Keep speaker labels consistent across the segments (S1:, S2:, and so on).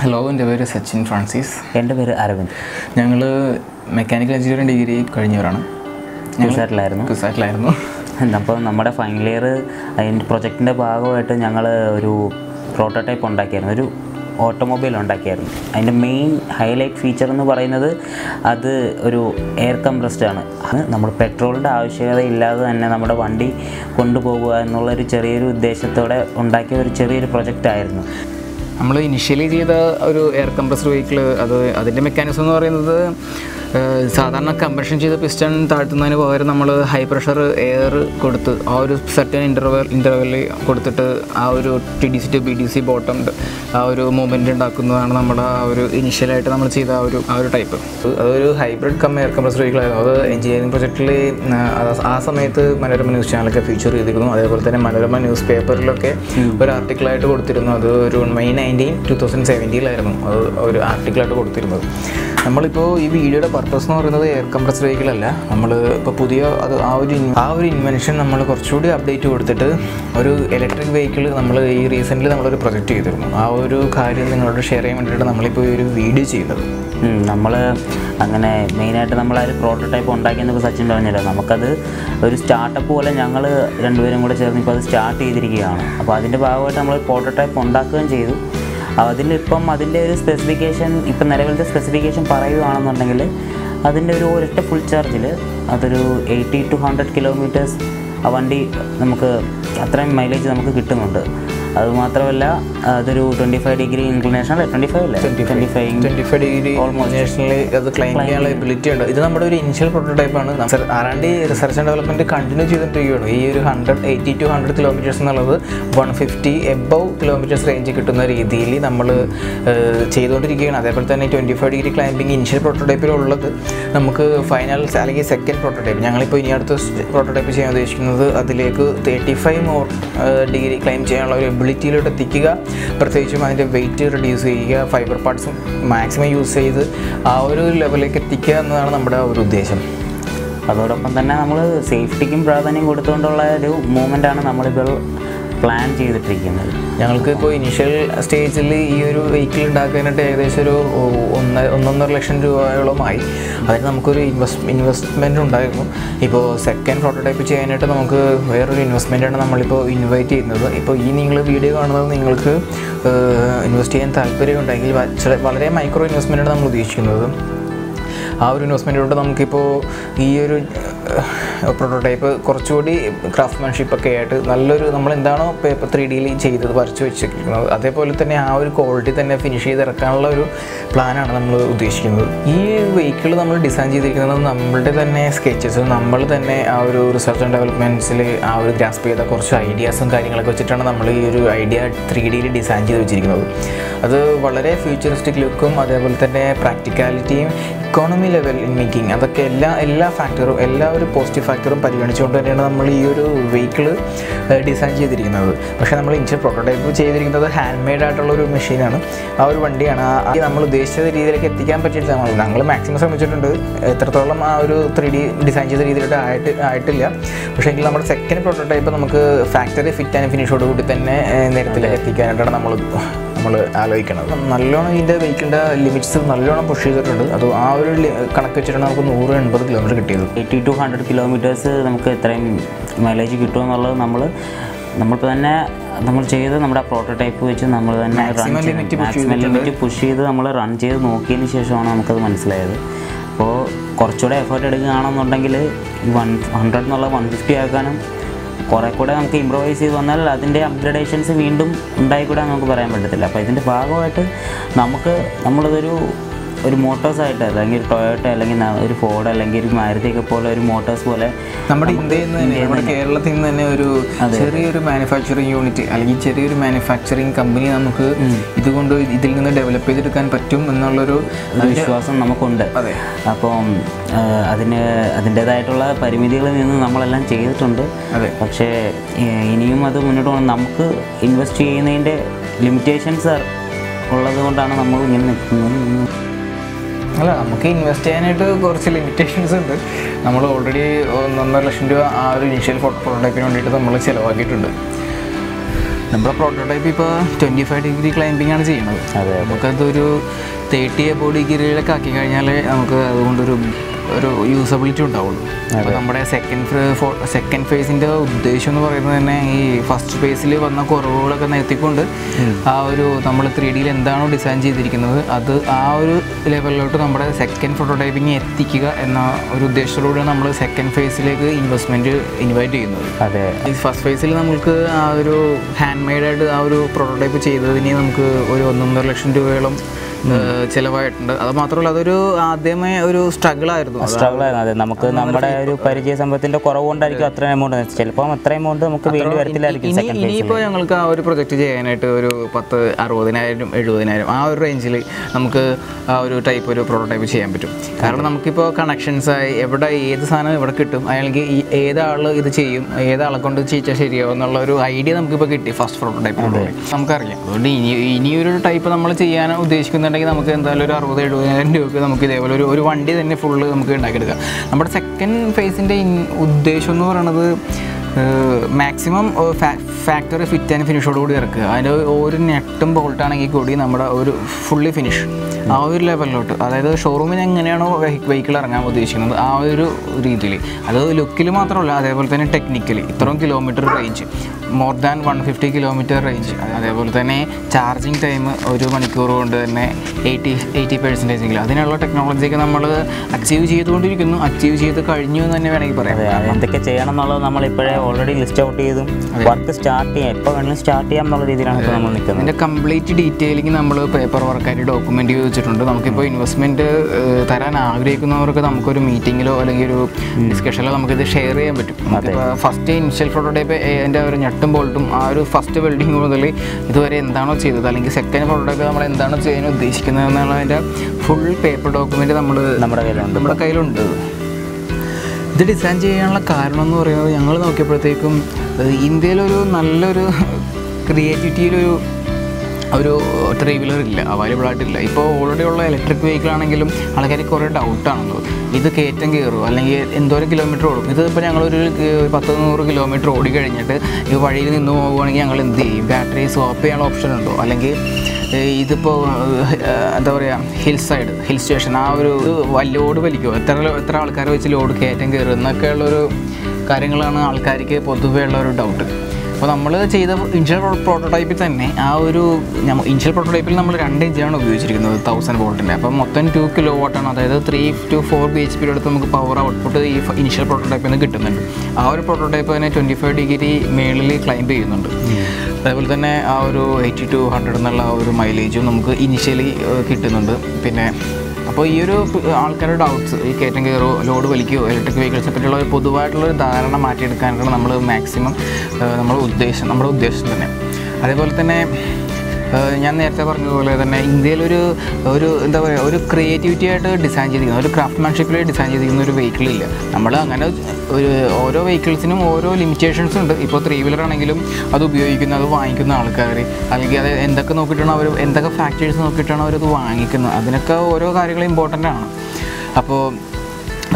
S1: Hello എന്റെ പേര് Sachin Francis.
S2: എന്റെ പേര് അരവിന്ദ്.
S1: ഞങ്ങൾ മെക്കാനിക്കൽ എഞ്ചിനീയറിംഗ് ഡിഗ്രി കഴിഞ്ഞവരാണ്.
S2: കുസാറ്റിലായിരുന്നു.
S1: കുസാറ്റിലായിരുന്നു.
S2: അപ്പോൾ നമ്മുടെ ഫൈനൽ ഇയർ അതിന്റെ പ്രൊജക്റ്റിന്റെ ഭാഗമായിട്ട് ഞങ്ങൾ ഒരു പ്രോട്ടോടൈപ്പ് ഉണ്ടാക്കിയായിരുന്നു. ഒരു ഓട്ടോമൊബൈൽ ഉണ്ടാക്കിയായിരുന്നു. അതിന്റെ മെയിൻ ഹൈലൈറ്റ് ഫീച്ചർ എന്ന് പറയുന്നത് അത് ഒരു എയർ കംപ്രസ്ഡ് ആണ്. അത് നമ്മൾ പെട്രോളിന്റെ ആവശ്യകത ഇല്ലാതെ തന്നെ നമ്മുടെ വണ്ടി കൊണ്ടുപോകുക എന്നുള്ളൊരു ചെറിയൊരു ഉദ്ദേശത്തോടെ ഉണ്ടാക്കിയ ഒരു ചെറിയൊരു പ്രൊജക്റ്റ് ആയിരുന്നു.
S1: നമ്മൾ ഇനിഷ്യലി ചെയ്ത ഒരു എയർ കംപ്രസ്ഡ് വെഹിക്കിൾ അത് അതിന്റെ മെക്കാനിസം എന്ന് പറയുന്നത് സാധാരണ കംപ്രഷൻ ചെയ്ത പിസ്റ്റൺ താഴ്ത്തുന്നതിന് പകരം നമ്മൾ ഹൈ പ്രഷർ എയർ കൊടുത്ത് ആ ഒരു സെർട്ടൻ ഇന്റർവെൽ ഇന്റർവെല്ലിൽ കൊടുത്തിട്ട് ആ ഒരു T D C to B D C bottom ആ ഒരു മൂവ്മെന്റ് ഉണ്ടാക്കുന്നതാണ് നമ്മുടെ ആ ഒരു ഇനിഷ്യലായിട്ട് നമ്മൾ ചെയ്ത ആ ഒരു ആ ഒരു ടൈപ്പ് അതൊരു ഹൈബ്രിഡ് കം എയർ കംപ്രസ്ഡ് വെഹിക്കിളായിരുന്നു അത് എഞ്ചിനീയറിംഗ് പ്രൊജക്റ്റിൽ ആ സമയത്ത് മനോരമ ന്യൂസ് ചാനലൊക്കെ ഫീച്ചർ ചെയ്തിരുന്നു. അതേപോലെ തന്നെ മനോരമ ന്യൂസ് പേപ്പറിലൊക്കെ ഒരു ആർട്ടിക്കിളായിട്ട് കൊടുത്തിരുന്നു. അത് ഒരു മെയ് നയന്റീൻ ടു തൗസൻഡ് സെവന്റീനിലായിരുന്നു അത് ഒരു ആർട്ടിക്കിളായിട്ട് കൊടുത്തിരുന്നത്. നമ്മളിപ്പോൾ ഈ വീഡിയോയുടെ പർപ്പസ് എന്ന് പറയുന്നത് എയർ കംപ്രസ് വെഹിക്കിളല്ല നമ്മൾ ഇപ്പോൾ പുതിയ അത് ആ ഒരു ആ ഒരു ഇൻവെൻഷൻ നമ്മൾ കുറച്ചുകൂടി അപ്ഡേറ്റ് കൊടുത്തിട്ട് ഒരു ഇലക്ട്രിക് വെഹിക്കിൾ നമ്മൾ ഈ റീസെന്റ്ലി നമ്മളൊരു പ്രൊജക്റ്റ് ചെയ്തിരുന്നു. ആ ഒരു കാര്യം നിങ്ങളോട് ഷെയർ ചെയ്യാൻ വേണ്ടിയിട്ട് നമ്മളിപ്പോൾ ഒരു വീഡിയോ ചെയ്യുന്നത്
S2: നമ്മൾ അങ്ങനെ മെയിനായിട്ട് നമ്മൾ ആ ഒരു പ്രോട്ടോടൈപ്പ് ഉണ്ടാക്കിയെന്നൊക്കെ സച്ചിൻ പറഞ്ഞില്ല? നമുക്കത് ഒരു സ്റ്റാർട്ടപ്പ് പോലെ ഞങ്ങൾ രണ്ടുപേരും കൂടെ ചേർന്ന് ഇപ്പോൾ അത് സ്റ്റാർട്ട് ചെയ്തിരിക്കുകയാണ്. അപ്പോൾ അതിന്റെ ഭാഗമായിട്ട് നമ്മൾ പ്രോട്ടോടൈപ്പ് ഉണ്ടാക്കുകയും ചെയ്തു. അതിലിപ്പം അതിന്റെ ഒരു സ്പെസിഫിക്കേഷൻ ഇപ്പം നിലവിലത്തെ സ്പെസിഫിക്കേഷൻ പറയുകയാണെന്നുണ്ടെങ്കിൽ അതിന്റെ ഒരു ഒരൊറ്റ ഫുൾ ചാർജിൽ അതൊരു എയ്റ്റി ടു ഹൺഡ്രഡ് കിലോമീറ്റേഴ്സ് ആ വണ്ടി നമുക്ക് അത്രയും മൈലേജ് നമുക്ക് കിട്ടുന്നുണ്ട്. അതുമാത്രമല്ല അതൊരു ട്വന്റി ഫൈവ് ഡിഗ്രി ഇൻക്ലിനേഷൻ അല്ലേ? ട്വന്റി ഫൈവ് അല്ലേ twenty five
S1: twenty five degree almost അത് ക്ലെയിം ചെയ്യാനുള്ള എബിലിറ്റി ഉണ്ട്. ഇത് നമ്മുടെ ഒരു ഇനിഷ്യൽ പ്രോട്ടോടൈപ്പ് ആണ്. ആറാണ്ട് റിസർച്ച് ആൻഡ് ഡെവലപ്മെന്റ് കണ്ടിന്യൂ ചെയ്തിട്ടിരിക്കുകയാണ് ഈ ഒരു hundred eighty to hundred kilometres എന്നുള്ളത് one fifty above kilometres range കിട്ടുന്ന രീതിയിൽ നമ്മൾ ചെയ്തുകൊണ്ടിരിക്കുകയാണ്. അതേപോലെ തന്നെ twenty five degree climbing initial പ്രോട്ടോടൈപ്പിലുള്ളത് നമുക്ക് ഫൈനൽ അല്ലെങ്കിൽ സെക്കൻഡ് പ്രോട്ടോടൈപ്പ് ഞങ്ങളിപ്പോൾ ഇനി അടുത്ത പ്രോട്ടോടൈപ്പ് ചെയ്യാൻ ഉദ്ദേശിക്കുന്നത് അതിലേക്ക് thirty five more degree climb ചെയ്യാനുള്ള ഒരു എബിലിറ്റിയിലോട്ട് എത്തിക്കുക. പ്രത്യേകിച്ചും അതിന്റെ വെയിറ്റ് റെഡ്യൂസ് ചെയ്യുക. ഫൈബർ പാർട്സും മാക്സിമം യൂസ് ചെയ്ത് ആ ഒരു ലെവലിലേക്ക് എത്തിക്കുക എന്നതാണ് നമ്മുടെ ഒരു ഉദ്ദേശം.
S2: അതോടൊപ്പം തന്നെ നമ്മൾ സേഫ്റ്റിക്കും പ്രാധാന്യം കൊടുത്തുകൊണ്ടുള്ള ഒരു മൂവ്മെന്റാണ് നമ്മളിപ്പോൾ പ്ലാൻ ചെയ്തിട്ടിരിക്കുന്നത്.
S1: ഞങ്ങൾക്ക് ഇപ്പോൾ ഇനിഷ്യൽ സ്റ്റേജിൽ ഈ ഒരു വെഹിക്കിൾ ഉണ്ടാക്കാനായിട്ട് ഏകദേശം ഒരു ഒന്ന് ഒന്നൊന്നര ലക്ഷം രൂപയോളമായി അതിന് നമുക്കൊരു ഇൻവെസ്റ്റ് ഇൻവെസ്റ്റ്മെന്റ് ഉണ്ടായിരുന്നു. ഇപ്പോൾ സെക്കൻഡ് പ്രോട്ടോടൈപ്പ് ചെയ്യാനായിട്ട് നമുക്ക് വേറൊരു ഇൻവെസ്റ്റ്മെന്റാണ് നമ്മളിപ്പോൾ ഇൻവൈറ്റ് ചെയ്യുന്നത്. ഇപ്പോൾ ഈ നിങ്ങൾ വീഡിയോ കാണുന്നത് നിങ്ങൾക്ക് ഇൻവെസ്റ്റ് ചെയ്യാൻ താല്പര്യമുണ്ടെങ്കിൽ വളരെ മൈക്രോ ഇൻവെസ്റ്റ്മെന്റാണ് നമ്മൾ ഉദ്ദേശിക്കുന്നത്. ആ ഒരു ഇൻവെസ്റ്റ്മെന്റിലൂടെ നമുക്കിപ്പോൾ ഈ ഒരു പ്രോട്ടോടൈപ്പ് കുറച്ചുകൂടി ക്രാഫ്റ്റ്മാൻഷിപ്പ് ഒക്കെ ആയിട്ട് നല്ലൊരു നമ്മൾ എന്താണോ പേപ്പർ ത്രീ ഡിയിൽ ചെയ്തത് വരച്ച് വെച്ചിരിക്കുന്നത്. അതേപോലെ തന്നെ ആ ഒരു ക്വാളിറ്റി തന്നെ ഫിനിഷ് ചെയ്ത് ഇറക്കാനുള്ള ഒരു പ്ലാനാണ് നമ്മൾ ഉദ്ദേശിക്കുന്നത്. ഈ വെഹിക്കിൾ നമ്മൾ ഡിസൈൻ ചെയ്തിരിക്കുന്നത് നമ്മളുടെ തന്നെ സ്കെച്ചസ് നമ്മൾ തന്നെ ആ ഒരു റിസർച്ച് ആൻഡ് ഡെവലപ്മെന്റ്സിൽ ആ ഒരു ഗ്രാസ്പ് ചെയ്ത കുറച്ച് ഐഡിയാസും കാര്യങ്ങളൊക്കെ വെച്ചിട്ടാണ് നമ്മൾ ഈ ഒരു ഐഡിയ ത്രീ ഡിയിൽ ഡിസൈൻ ചെയ്ത് വെച്ചിരിക്കുന്നത്. അത് വളരെ ഫ്യൂച്ചറിസ്റ്റിക് ലുക്കും അതേപോലെ തന്നെ പ്രാക്ടിക്കാലിറ്റിയും ഇക്കോണമി ലെവൽ ഇൻ മേക്കിംഗ് അതൊക്കെ എല്ലാ എല്ലാ ഫാക്ടറും എല്ലാ ഒരു പോസിറ്റീവ് ഫാക്ടറും പരിഗണിച്ചുകൊണ്ട് തന്നെയാണ് നമ്മൾ ഈ ഒരു വെഹിക്കിൾ ഡിസൈൻ ചെയ്തിരിക്കുന്നത്. പക്ഷേ നമ്മൾ ഇഞ്ചിൻ പ്രോട്ടോടൈപ്പ് ചെയ്തിരിക്കുന്നത് ഹാൻഡ് മെയ്ഡ് ആയിട്ടുള്ള ഒരു മെഷീനാണ് ആ ഒരു വണ്ടിയാണ്. നമ്മൾ ഉദ്ദേശിച്ച രീതിയിലേക്ക് എത്തിക്കാൻ പറ്റിയിട്ടില്ല നമ്മൾ ഞങ്ങൾ മാക്സിമം ശ്രമിച്ചിട്ടുണ്ട്. എത്രത്തോളം ആ ഒരു ത്രീ ഡി ഡിസൈൻ ചെയ്ത രീതിയിലോട്ട് ആയിട്ട് ആയിട്ടില്ല. പക്ഷേ എങ്കിൽ നമ്മുടെ സെക്കൻഡ് പ്രോട്ടോടൈപ്പ് നമുക്ക് ഫാക്ടറി ഫിറ്റ് ആൻഡ് ഫിനിഷോട് കൂടി തന്നെ നിരത്തിലേക്ക് എത്തിക്കാനായിട്ടാണ് നമ്മൾ നമ്മൾ ആലോചിക്കണം നല്ലോണം ഇതിന്റെ വെഹിക്കിളിന്റെ ലിമിറ്റ്സ് നല്ലോണം പുഷ് ചെയ്തിട്ടുണ്ട്. അത് ആ ഒരു കണക്ക് വെച്ചിട്ടാണ് നമുക്ക് നൂറ് എൺപത് കിലോമീറ്റർ കിട്ടിയത്.
S2: എയ്റ്റി ടു ഹൺഡ്രഡ് കിലോമീറ്റേഴ്സ് നമുക്ക് എത്രയും മൈലേജ് കിട്ടുമെന്നുള്ളത് നമ്മൾ നമ്മളിപ്പോൾ തന്നെ നമ്മൾ ചെയ്ത് നമ്മുടെ പ്രോട്ടോടൈപ്പ് വെച്ച് നമ്മൾ തന്നെ റൺ
S1: ചെയ്ത്
S2: മാക്സിമം ലിമിറ്റ് പുഷ് ചെയ്ത് നമ്മൾ റൺ ചെയ്ത് നോക്കിയതിന് ശേഷമാണ് നമുക്കത് മനസ്സിലായത്. അപ്പോൾ കുറച്ചുകൂടെ എഫേർട്ട് എടുക്കുകയാണെന്നുണ്ടെങ്കിൽ വൺ ഹൺഡ്രഡ് എന്നുള്ള വൺ ഫിഫ്റ്റി ആക്കാനും കുറേ കൂടെ നമുക്ക് ഇമ്പ്രൂവൈസ് ചെയ്ത് വന്നാൽ അതിന്റെ അപ്ഗ്രഡേഷൻസ് വീണ്ടും ഉണ്ടായിക്കൂടാൻ നമുക്ക് പറയാൻ പറ്റത്തില്ല. അപ്പോൾ ഇതിന്റെ ഭാഗമായിട്ട് നമുക്ക് നമ്മളിതൊരു ഒരു മോട്ടോഴ്സായിട്ട് അല്ലെങ്കിൽ ഒരു ടൊയോട്ട അല്ലെങ്കിൽ ഒരു ഫോർഡ് അല്ലെങ്കിൽ ഒരു മാരുതി ഒക്കെ പോലെ ഒരു മോട്ടോഴ്സ് പോലെ
S1: നമ്മുടെ ഇന്ത്യയിൽ നിന്ന് തന്നെ നമ്മുടെ കേരളത്തിൽ നിന്ന് തന്നെ ഒരു ചെറിയൊരു മാനുഫാക്ചറിങ് യൂണിറ്റ് അല്ലെങ്കിൽ ചെറിയൊരു മാനുഫാക്ചറിങ് കമ്പനി നമുക്ക് ഇതുകൊണ്ട് ഇതിൽ നിന്ന് ഡെവലപ്പ് ചെയ്തെടുക്കാൻ പറ്റും എന്നുള്ളൊരു
S2: വിശ്വാസം നമുക്കുണ്ട്.
S1: അതെ.
S2: അപ്പം അതിന് അതിന്റെതായിട്ടുള്ള പരിമിതികളിൽ നിന്ന് നമ്മളെല്ലാം ചെയ്തിട്ടുണ്ട്.
S1: അതെ.
S2: പക്ഷേ ഇനിയും അത് മുന്നോട്ട് പോകണം. നമുക്ക് ഇൻവെസ്റ്റ് ചെയ്യുന്നതിന്റെ ലിമിറ്റേഷൻസ് ഉള്ളത് കൊണ്ടാണ് നമ്മൾ ഇങ്ങനെ നിൽക്കുന്നത്.
S1: അല്ല നമുക്ക് ഇൻവെസ്റ്റ് ചെയ്യാനായിട്ട് കുറച്ച് ലിമിറ്റേഷൻസ് ഉണ്ട്. നമ്മൾ ഓൾറെഡി ഒന്നൊന്നര ലക്ഷം രൂപ ആ ഒരു ഇനിഷ്യൽ പ്രോട്ടോടൈപ്പിന് വേണ്ടിയിട്ട് നമ്മൾ ചിലവാക്കിയിട്ടുണ്ട്. നമ്മുടെ പ്രോട്ടോടൈപ്പ് ഇപ്പോൾ ട്വന്റി ഫൈവ് ഡിഗ്രി ക്ലൈമ്പിംഗ് ആണ് ചെയ്യുന്നത്.
S2: അതെ
S1: നമുക്കതൊരു തേർട്ടി എബോ ഡിഗ്രിയിലൊക്കെ ആക്കി കഴിഞ്ഞാൽ നമുക്ക് അതുകൊണ്ടൊരു ഒരു യൂസബിലിറ്റി ഉണ്ടാവുള്ളൂ. അപ്പോൾ നമ്മുടെ സെക്കൻഡ് സെക്കൻഡ് ഫേസിന്റെ ഉദ്ദേശം എന്ന് പറയുന്നത് തന്നെ ഈ ഫസ്റ്റ് ഫേസിൽ വന്ന കുറവുകളൊക്കെ നിർത്തിക്കൊണ്ട് ആ ഒരു നമ്മൾ ത്രീ ഡിയിൽ എന്താണോ ഡിസൈൻ ചെയ്തിരിക്കുന്നത് അത് ആ ഒരു ലെവലിലോട്ട് നമ്മുടെ സെക്കൻഡ് ഫോട്ടോടൈപ്പിംഗ് എത്തിക്കുക എന്ന ഒരു ഉദ്ദേശത്തോടുകൂടിയാണ് നമ്മൾ സെക്കൻഡ് ഫേസിലേക്ക് ഇൻവെസ്റ്റ്മെന്റ് ഇൻവൈറ്റ് ചെയ്യുന്നത്
S2: അതെ.
S1: ഈ ഫസ്റ്റ് ഫേസിൽ നമുക്ക് ആ ഒരു ഹാൻഡ് മെയ്ഡായിട്ട് ആ ഒരു പ്രോട്ടോടൈപ്പ് ചെയ്തതിന് നമുക്ക് ഒരു ഒന്നൊന്നര ലക്ഷം രൂപയോളം ചിലവായിട്ടുണ്ട്. അത് മാത്രമല്ല അതൊരു ആദ്യമേ ഒരു സ്ട്രഗിൾ ആയിരുന്നു
S2: സ്ട്രഗിൾ ആയിരുന്നു അതെ നമുക്ക് നമ്മുടെ ഒരു പരിചയ സമ്പത്തിന്റെ കുറവ് കൊണ്ടായിരിക്കും അത്രയും എമൗണ്ട് ചിലപ്പോൾ അത്ര എമൗണ്ട് നമുക്ക് വേണ്ടി വരത്തില്ലായിരിക്കും
S1: ഇനിയിപ്പോൾ ഞങ്ങൾക്ക് ആ ഒരു പ്രൊജക്റ്റ് ചെയ്യാനായിട്ട് ഒരു പത്ത് അറുപതിനായിരം എഴുപതിനായിരം ആ ഒരു റേഞ്ചിൽ നമുക്ക് ആ ഒരു ടൈപ്പ് ഒരു പ്രോട്ടോടൈപ്പ് ചെയ്യാൻ പറ്റും. കാരണം നമുക്കിപ്പോൾ കണക്ഷൻസ് ആയി എവിടെ ഏത് സാധനം എവിടെ കിട്ടും അല്ലെങ്കിൽ ഈ ഏതാൾ ഇത് ചെയ്യും ഏതാളെ കൊണ്ട് ചെയ്യിച്ചാൽ ശരിയാവും എന്നുള്ള ഒരു ഐഡിയ നമുക്കിപ്പോൾ കിട്ടി ഫസ്റ്റ് പ്രോട്ടോടൈപ്പ് നമുക്കറിയാം. അതുകൊണ്ട് ഇനി ഇനിയൊരു ടൈപ്പ് നമ്മൾ ചെയ്യാൻ ഉദ്ദേശിക്കുന്നുണ്ടെങ്കിൽ നമുക്ക് എന്തായാലും ഒരു അറുപത് എഴുപതിനായിരം രൂപയ്ക്ക് നമുക്ക് ഇതേപോലെ ഒരു ഒരു വണ്ടി തന്നെ ഫുള്ള് നമുക്ക് ഉണ്ടാക്കിയെടുക്കാം. നമ്മുടെ സെക്കൻഡ് ഫേസിന്റെ ഉദ്ദേശം എന്ന് പറയുന്നത് മാക്സിമം ഫാക്ടറി ഫിറ്റ് ആൻഡ് ഫിനിഷോട് കൂടി ഇറക്കുക. അതിന്റെ ഒരു നെട്ടും ബോൾട്ടാണെങ്കിൽ കൂടി നമ്മുടെ ഒരു ഫുള്ളി ഫിനിഷ് ആ ഒരു ലെവലിലോട്ട് അതായത് ഷോറൂമിൽ എങ്ങനെയാണോ വെഹിക്കിൾ ഇറങ്ങാൻ ഉദ്ദേശിക്കുന്നത് ആ ഒരു രീതിയിൽ അത് ലുക്കിൽ മാത്രമല്ല അതേപോലെ തന്നെ ടെക്നിക്കലി ഇത്രയും kilometre range more than one fifty kilometre range അതേപോലെ തന്നെ ചാർജിങ് ടൈം ഒരു മണിക്കൂർ കൊണ്ട് തന്നെ എയ്റ്റി എയ്റ്റി പെർസെന്റേജെങ്കിലും അതിനുള്ള ടെക്നോളജിയൊക്കെ നമ്മൾ അച്ചീവ് ചെയ്തുകൊണ്ടിരിക്കുന്നു. അച്ചീവ് ചെയ്ത് കഴിഞ്ഞു എന്ന് തന്നെ വേണമെങ്കിൽ പറയാം.
S2: എന്തൊക്കെ ചെയ്യണം എന്നുള്ളത് നമ്മൾ ഇപ്പോഴേ ഓൾറെഡി ലിസ്റ്റ് ഔട്ട് ചെയ്തും. വർക്ക് സ്റ്റാർട്ട് ചെയ്യാം. എപ്പോൾ വേണമെങ്കിലും സ്റ്റാർട്ട് ചെയ്യാം എന്നുള്ള രീതിയിലാണ് ഇപ്പോൾ നമ്മൾ നിൽക്കുന്നത്.
S1: അതിന്റെ കംപ്ലീറ്റ് ഡീറ്റെയിലിംഗ് നമ്മൾ പേപ്പർ വർക്കായിട്ട് ഡോക്യുമെന്റ് വെച്ചിട്ടുണ്ട്. നമുക്കിപ്പോൾ ഇൻവെസ്റ്റ്മെന്റ് തരാൻ ആഗ്രഹിക്കുന്നവർക്ക് നമുക്കൊരു മീറ്റിങ്ങിലോ അല്ലെങ്കിൽ ഒരു ഡിസ്കഷനിലോ നമുക്കിത് ഷെയർ ചെയ്യാൻ പറ്റും. നമുക്കിപ്പോൾ ഫസ്റ്റ് ഇനിഷ്യൽ പ്രോട്ടോടൈപ്പ് എന്റെ ഒരു ഞെട്ടും ബോൾട്ടും ആ ഒരു ഫസ്റ്റ് ബിൽഡിംഗ് മുതൽ ഇതുവരെ എന്താണോ ചെയ്തത്? അല്ലെങ്കിൽ സെക്കൻഡ് പ്രോട്ടോടൈപ്പ് നമ്മൾ എന്താണോ ചെയ്യാൻ ഉദ്ദേശിക്കുന്നത് എന്നുള്ളതിന്റെ ഫുൾ പേപ്പർ ഡോക്യുമെന്റ് നമ്മൾ
S2: നമ്മുടെ കയ്യിലുണ്ട്.
S1: നമ്മുടെ കയ്യിലുണ്ട്. ഇത് ഡിസൈൻ ചെയ്യാനുള്ള കാരണം എന്ന് പറയുന്നത് ഞങ്ങൾ നോക്കിയപ്പോഴത്തേക്കും ഇന്ത്യയിലൊരു നല്ലൊരു ക്രിയേറ്റിവിറ്റിയിലൊരു ഒരു ത്രീ വീലർ ഇല്ല അവൈലബിൾ ആയിട്ടില്ല. ഇപ്പോൾ ഓൾറെഡി ഉള്ള ഇലക്ട്രിക് വെഹിക്കിൾ ആണെങ്കിലും ആൾക്കാർക്ക് കുറേ ഡൗട്ടാണല്ലോ ഇത് കയറ്റം കയറും. അല്ലെങ്കിൽ എന്തോരം കിലോമീറ്റർ ഓടും. ഇതിപ്പോൾ ഞങ്ങളൊരു പത്ത് നൂറ് കിലോമീറ്റർ ഓടി കഴിഞ്ഞിട്ട് ഈ വഴിയിൽ നിന്ന് പോകുകയാണെങ്കിൽ ഞങ്ങൾ എന്ത് ചെയ്യും? ബാറ്ററി സ്വാപ്പ് ചെയ്യാനുള്ള ഓപ്ഷൻ ഉണ്ടോ? അല്ലെങ്കിൽ ഇതിപ്പോൾ എന്താ പറയുക ഹിൽ സൈഡ് ഹിൽ സ്റ്റേഷൻ ആ ഒരു ലോഡ് വലിക്കുമോ എത്ര എത്ര ആൾക്കാരെ വെച്ച് ലോഡ് കയറ്റം കയറും? എന്നൊക്കെയുള്ളൊരു കാര്യങ്ങളാണ് ആൾക്കാർക്ക് പൊതുവേ ഉള്ള ഒരു ഡൗട്ട് അപ്പോൾ നമ്മൾ ചെയ്ത ഇൻഷ്യൽ പ്രോട്ടോടൈപ്പിൽ തന്നെ ആ ഒരു ഇൻഷ്യൽ പ്രോട്ടോടൈപ്പിൽ നമ്മൾ രണ്ട് ഇഞ്ചാണ് ഉപയോഗിച്ചിരിക്കുന്നത് തൗസൻഡ് വോൾട്ടിന്റെ അപ്പം മൊത്തം ടു കിലോ വാട്ടാണ് അതായത് three two four B H പിയുടെ അടുത്ത് നമുക്ക് പവർ ഔട്ട്പുട്ട് ഈ ഇനിഷ്യൽ പ്രോട്ടോടൈപ്പിൽ നിന്ന് കിട്ടുന്നുണ്ട്. ആ ഒരു പ്രോട്ടോടൈപ്പ് തന്നെ ട്വന്റി ഫൈവ് ഡിഗ്രി മേളിൽ ക്ലൈംബ് ചെയ്യുന്നുണ്ട്. അതേപോലെ തന്നെ ആ ഒരു എയ്റ്റി ടു ഹൺഡ്രഡ് എന്നുള്ള ഒരു മൈലേജും നമുക്ക് ഇനിഷ്യലി കിട്ടുന്നുണ്ട്. പിന്നെ അപ്പോൾ ഈ ഒരു ആൾക്കാരുടെ ഡൗട്ട്സ് ഈ കയറ്റം കയറോ ലോഡ് വലിക്കുകയോ ഇലക്ട്രിക് വെഹിക്കിൾസിനെ പറ്റിയുള്ള ഒരു പൊതുവായിട്ടുള്ള ഒരു ധാരണ മാറ്റിയെടുക്കാനാണ് നമ്മൾ മാക്സിമം നമ്മൾ ഉദ്ദേശം നമ്മുടെ ഉദ്ദേശം തന്നെ. അതേപോലെ തന്നെ ഞാൻ നേരത്തെ പറഞ്ഞതുപോലെ തന്നെ ഇന്ത്യയിലൊരു ഒരു എന്താ പറയുക ഒരു ക്രിയേറ്റിവിറ്റി ആയിട്ട് ഡിസൈൻ ചെയ്തിരിക്കുന്ന. ഒരു ക്രാഫ്റ്റ്മാൻഷിപ്പിൽ ഡിസൈൻ ചെയ്തിരിക്കുന്ന ഒരു വെഹിക്കിൾ ഇല്ല. നമ്മൾ അങ്ങനെ ഒരു ഓരോ വെഹിക്കിൾസിനും ഓരോ ലിമിറ്റേഷൻസ് ഉണ്ട്. ഇപ്പോൾ ത്രീ വീലർ ആണെങ്കിലും അത് ഉപയോഗിക്കുന്ന അത് വാങ്ങിക്കുന്ന ആൾക്കാർ അല്ലെങ്കിൽ അത് എന്തൊക്കെ നോക്കിയിട്ടാണ് അവർ എന്തൊക്കെ ഫാക്ടേഴ്സ് നോക്കിയിട്ടാണ് അവരത് വാങ്ങിക്കുന്നത്. അതിനൊക്കെ ഓരോ കാര്യങ്ങൾ ഇമ്പോർട്ടന്റ് ആണ്. അപ്പോൾ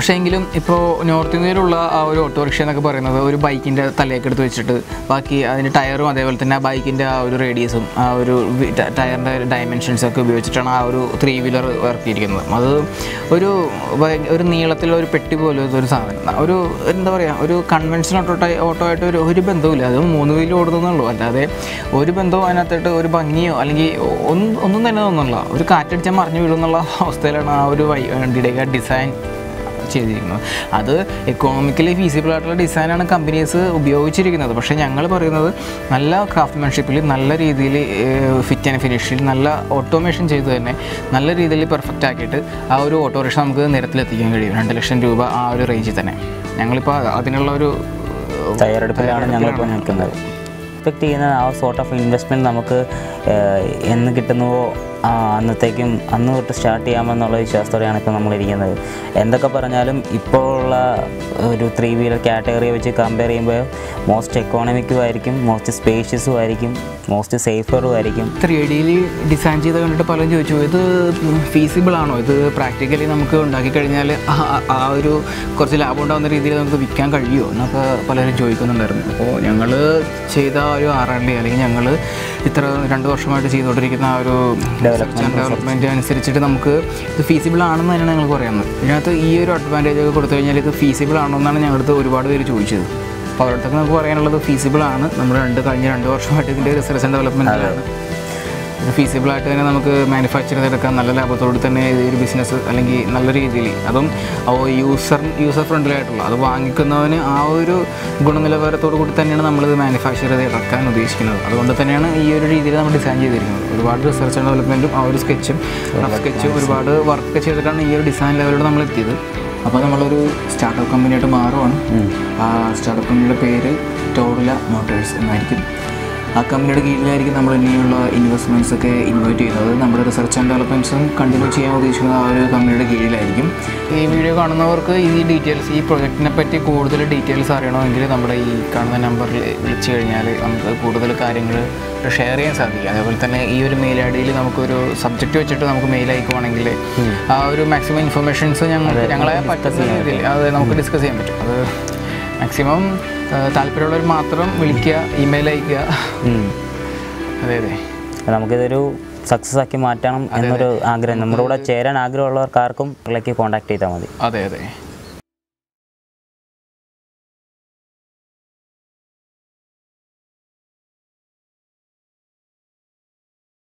S1: പക്ഷേ എങ്കിലും ഇപ്പോൾ നോർത്ത് ഇന്ത്യയിലുള്ള ആ ഒരു ഓട്ടോറിക്ഷ എന്നൊക്കെ പറയുന്നത് ഒരു ബൈക്കിന്റെ തലയൊക്കെ എടുത്ത് വെച്ചിട്ട് ബാക്കി അതിന്റെ ടയറും അതേപോലെ തന്നെ ആ ബൈക്കിന്റെ ആ ഒരു റേഡിയസും ആ ഒരു ടയറിന്റെ ഡയമെൻഷൻസൊക്കെ ഉപയോഗിച്ചിട്ടാണ് ആ ഒരു ത്രീ വീലർ ഇറക്കിയിരിക്കുന്നത്. അത് ഒരു ഒരു നീളത്തിലുള്ള ഒരു പെട്ടി പോലെ ഒരു സാധനം. ഒരു എന്താ പറയുക ഒരു കൺവെൻഷൻ ഓട്ടോ ഓട്ടോ ആയിട്ട് ഒരു ഒരു ബന്ധവുമില്ല. അത് മൂന്ന് വീലിൽ ഓടുന്നുള്ളൂ അല്ലാതെ ഒരു ബന്ധവും അതിനകത്തായിട്ട് ഒരു ഭംഗിയോ അല്ലെങ്കിൽ ഒന്നും ഒന്നും തന്നെ തോന്നുന്നില്ല. ഒരു കാറ്റടിച്ചാൽ മറിഞ്ഞു വീഴുന്നുള്ള അവസ്ഥയിലാണ് ആ ഒരു വണ്ടിയുടെയൊക്കെ ഡിസൈൻ ചെയ്തിരിക്കുന്നത് അത് എക്കോണമിക്കലി ഫീസിബിൾ ആയിട്ടുള്ള ഡിസൈനാണ് കമ്പനീസ് ഉപയോഗിച്ചിരിക്കുന്നത്. പക്ഷേ ഞങ്ങൾ പറയുന്നത് നല്ല ക്രാഫ്റ്റ്മാൻഷിപ്പിൽ നല്ല രീതിയിൽ ഫിറ്റ് ആൻഡ് ഫിനിഷിൽ നല്ല ഓട്ടോമേഷൻ ചെയ്ത് തന്നെ നല്ല രീതിയിൽ പെർഫെക്റ്റ് ആക്കിയിട്ട് ആ ഒരു ഓട്ടോറിക്ഷ നമുക്ക് നിരത്തിലെത്തിക്കാൻ കഴിയും. രണ്ട് ലക്ഷം രൂപ ആ ഒരു റേഞ്ചിൽ തന്നെ. ഞങ്ങളിപ്പോൾ അതിനുള്ള ഒരു
S2: തയ്യാറെടുപ്പിലാണ് ഞങ്ങളിപ്പോൾ നിൽക്കുന്നത്. എക്സ്പെക്ട് ചെയ്യുന്ന ആ സോർട്ട് ഓഫ് ഇൻവെസ്റ്റ്മെന്റ് നമുക്ക് എന്ന് കിട്ടുന്നുവോ അന്നത്തേക്കും അന്ന് തൊട്ട് സ്റ്റാർട്ട് ചെയ്യാമെന്നുള്ള വിശ്വാസത്തോടെയാണ് ഇപ്പോൾ നമ്മളിരിക്കുന്നത്. എന്തൊക്കെ പറഞ്ഞാലും ഇപ്പോൾ ഉള്ള ഒരു ത്രീ വീലർ കാറ്റഗറിയെ വെച്ച് കമ്പയർ ചെയ്യുമ്പോൾ മോസ്റ്റ് എക്കോണമിക്കും ആയിരിക്കും മോസ്റ്റ് സ്പേഷ്യസും ആയിരിക്കും മോസ്റ്റ് സേഫറും ആയിരിക്കും.
S1: ത്രീ ഡിയിൽ ഡിസൈൻ ചെയ്ത് കണ്ടിട്ട് പലരും ചോദിച്ചു ഇത് ഫീസിബിൾ ആണോ? ഇത് പ്രാക്ടിക്കലി നമുക്ക് ഉണ്ടാക്കി കഴിഞ്ഞാൽ ആ- ഒരു കുറച്ച് ലാഭം ഉണ്ടാകുന്ന രീതിയിൽ നമുക്ക് വിൽക്കാൻ കഴിയുമോ? എന്നൊക്കെ പലരും ചോദിക്കുന്നുണ്ടായിരുന്നു. അപ്പോൾ ഞങ്ങൾ ചെയ്ത ഒരു ആർ അല്ലെങ്കിൽ ഞങ്ങൾ ഇത്ര രണ്ട് വർഷമായിട്ട് ചെയ്തുകൊണ്ടിരിക്കുന്ന ആ ഒരു ഡെവലപ്മെന്റ് അനുസരിച്ചിട്ട് നമുക്ക് ഇത് ഫീസിബിൾ ആണെന്ന് തന്നെയാണ് ഞങ്ങൾക്ക് പറയുന്നത് ഇതിനകത്ത് ഈ ഒരു അഡ്വാന്റേജ് ഒക്കെ കൊടുത്തു കഴിഞ്ഞാൽ ഇത് ഫീസിബിൾ ആണോ എന്നാണ് ഞങ്ങളടുത്ത് ഒരുപാട് പേര് ചോദിച്ചത്. അപ്പോൾ അവരുടെ നമുക്ക് പറയാനുള്ളത് ഫീസിബിൾ ആണ്. നമ്മൾ രണ്ട് കഴിഞ്ഞ രണ്ട് വർഷമായിട്ട് ഇതിന്റെ റിസർച്ച് ആൻഡ് ഡെവലപ്മെന്റിലാണ് ഫീസിബിൾ ആയിട്ട് തന്നെ നമുക്ക് മാനുഫാക്ചർ ചെയ്തെടുക്കാം. നല്ല ലാഭത്തോട് തന്നെ ഒരു ബിസിനസ് അല്ലെങ്കിൽ നല്ല രീതിയിൽ അതും യൂസർ യൂസർ ഫ്രണ്ട്ലി ആയിട്ടുള്ള അത് വാങ്ങിക്കുന്നവന് ആ ഒരു ഗുണനിലവാരത്തോടു കൂടി തന്നെയാണ് നമ്മളിത് മാനുഫാക്ചർ ചെയ്ത് ഇറക്കാൻ ഉദ്ദേശിക്കുന്നത്. അതുകൊണ്ട് തന്നെയാണ് ഈ ഒരു രീതിയിൽ നമ്മൾ ഡിസൈൻ ചെയ്തിരിക്കുന്നത്. ഒരുപാട് റിസർച്ച് ആൻഡ് ഡെവലപ്മെന്റും ആ ഒരു സ്കെച്ചും റഫ് സ്കെച്ചും ഒരുപാട് വർക്ക് ചെയ്തിട്ടാണ് ഈ ഒരു ഡിസൈൻ ലെവലോട് നമ്മൾ എത്തിയത്. അപ്പോൾ നമ്മളൊരു സ്റ്റാർട്ടപ്പ് കമ്പനിയായിട്ട് മാറുവാണ്. ആ സ്റ്റാർട്ടപ്പ് കമ്പനിയുടെ പേര് ടോറില മോട്ടേഴ്സ് എന്നായിരിക്കും. ആ കമ്പനിയുടെ കീഴിലായിരിക്കും നമ്മൾ ഇനിയുള്ള ഇൻവെസ്റ്റ്മെന്റ്സ് ഒക്കെ ഇൻവൈറ്റ് ചെയ്യുന്നത്. നമ്മുടെ റിസർച്ച് ആൻഡ് ഡെവലപ്മെന്റ്സും കണ്ടിന്യൂ ചെയ്യാൻ ഉദ്ദേശിക്കുന്നത് ആ ഒരു കമ്പനിയുടെ കീഴിലായിരിക്കും. ഈ വീഡിയോ കാണുന്നവർക്ക് ഈ ഡീറ്റെയിൽസ് ഈ പ്രൊജക്റ്റിനെ പറ്റി കൂടുതൽ ഡീറ്റെയിൽസ് അറിയണമെങ്കിൽ നമ്മുടെ ഈ കാണുന്ന നമ്പറിൽ വിളിച്ചു കഴിഞ്ഞാൽ നമുക്ക് കൂടുതൽ കാര്യങ്ങൾ ഷെയർ ചെയ്യാൻ സാധിക്കും. അതേപോലെ തന്നെ ഈ ഒരു മെയിൽ ഐ ഡിയിൽ നമുക്കൊരു സബ്ജക്റ്റ് വെച്ചിട്ട് നമുക്ക് മെയിൽ അയക്കുവാണെങ്കിൽ ആ ഒരു മാക്സിമം ഇൻഫർമേഷൻസ് ഞങ്ങൾ ഞങ്ങളെ പറ്റുന്ന രീതിയിൽ അത് നമുക്ക് ഡിസ്കസ് ചെയ്യാൻ പറ്റും. അത് മാക്സിമം താല്പര്യമുള്ളവർ മാത്രം വിളിക്കുക ഇമെയിൽ അയക്കുക. അതെ അതെ.
S2: നമുക്കിതൊരു സക്സസ് ആക്കി മാറ്റണം എന്നൊരു ആഗ്രഹം. നമ്മുടെ കൂടെ ചേരാൻ ആഗ്രഹമുള്ളവർക്ക് ആർക്കും ഇതിലേക്ക് കോൺടാക്ട് ചെയ്താൽ മതി.
S1: അതെ അതെ.